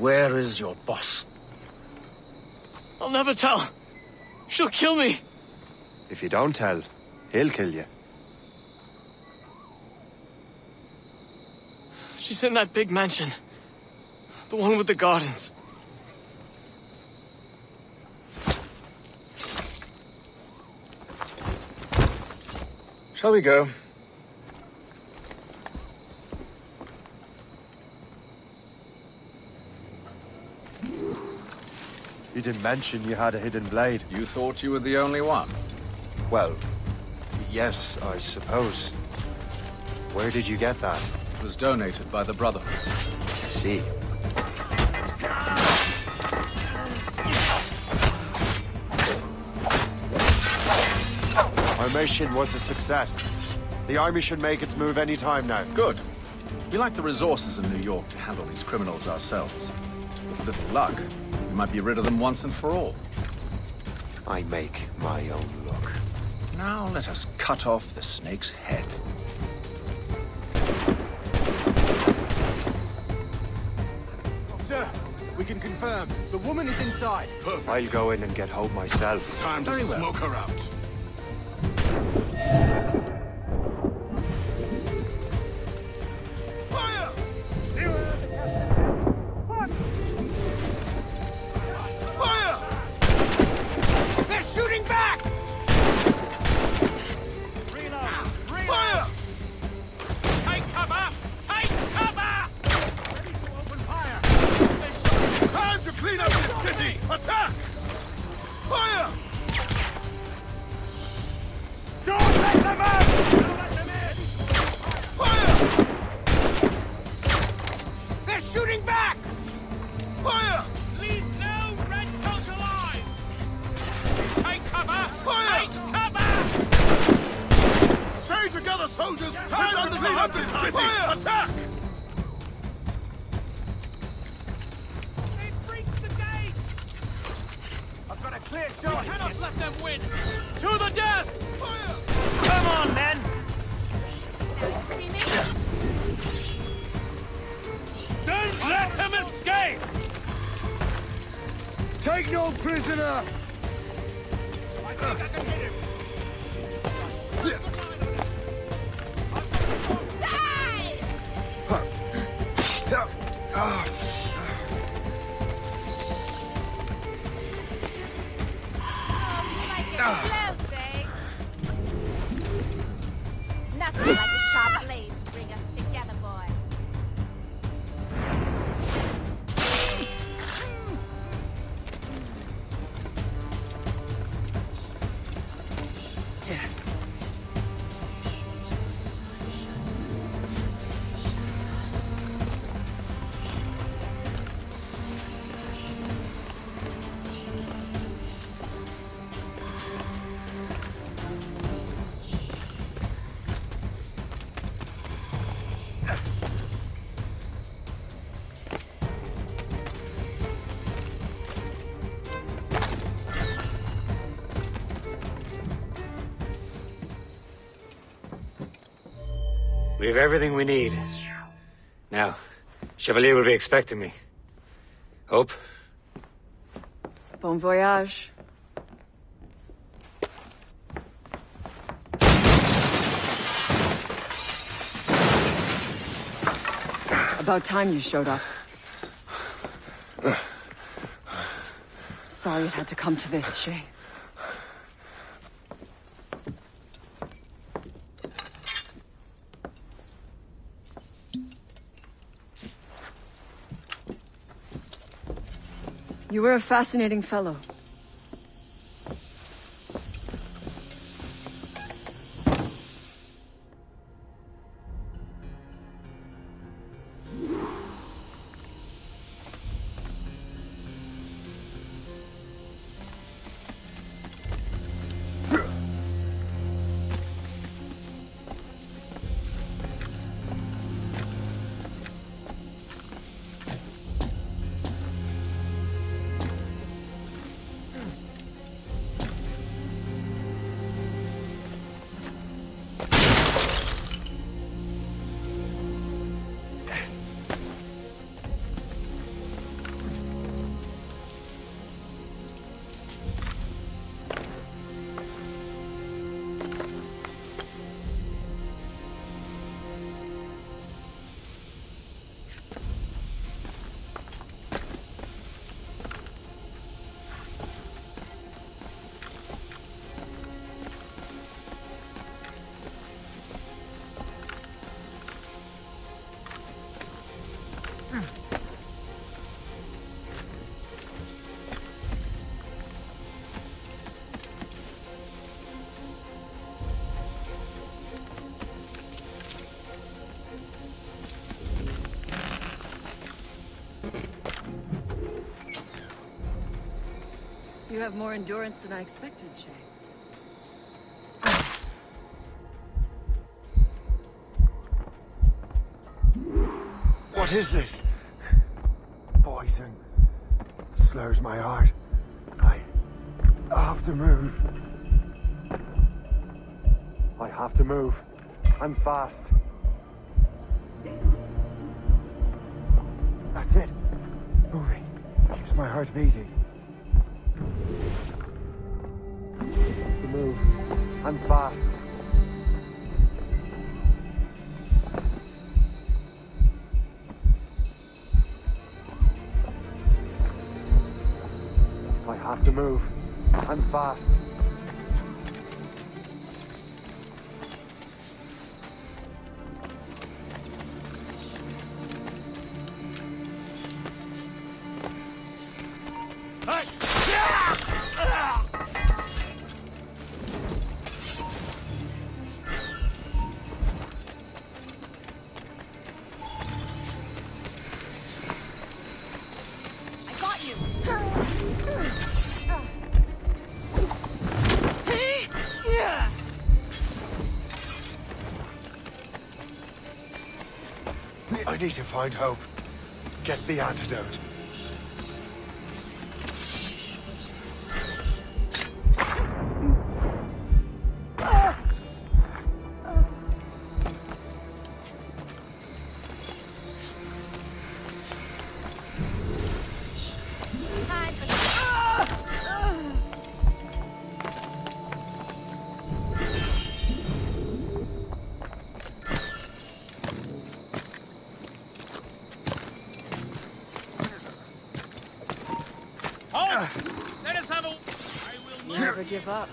Where is your boss? I'll never tell. She'll kill me. If you don't tell, he'll kill you. She's in that big mansion. The one with the gardens. Shall we go? You didn't mention you had a hidden blade. You thought you were the only one? Well, yes, I suppose. Where did you get that? It was donated by the Brotherhood. I see. Our mission was a success. The army should make its move any time now. Good. We lack the resources in New York to handle these criminals ourselves. With a little luck, we might be rid of them once and for all. I make my own luck. Now let us cut off the snake's head. Sir, we can confirm. The woman is inside. Perfect. I'll go in and get Hope myself. Time to Very well. smoke her out. Clean city! Fire! Attack! They breached the gate! I've got a clear shot. We cannot let them win! To the death! Fire! Come on, men! Now you see me? Don't let them escape! Take no prisoner! We have everything we need. Now, Chevalier will be expecting me. Hope? Bon voyage. About time you showed up. Sorry it had to come to this, Shay. You were a fascinating fellow. You have more endurance than I expected, Shay. What is this? Poison. Slurs my heart. I have to move. I have to move. I'm fast. That's it. Moving. Keeps my heart beating. Move. I'm fast. I have to move. I'm fast. I need to find hope. Get the antidote. Give up.